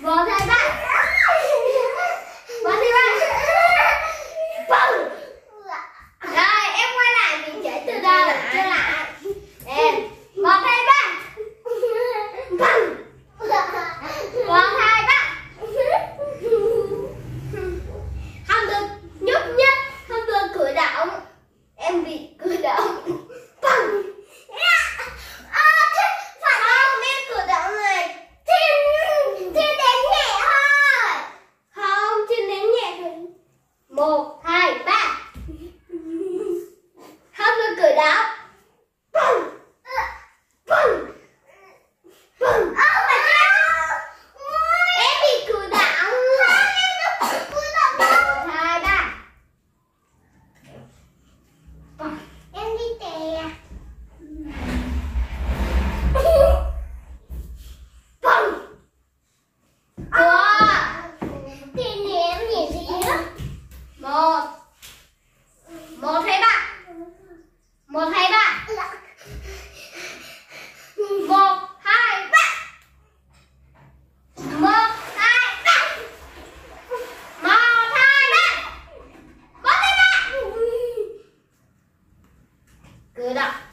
我在大 Bye. 回答。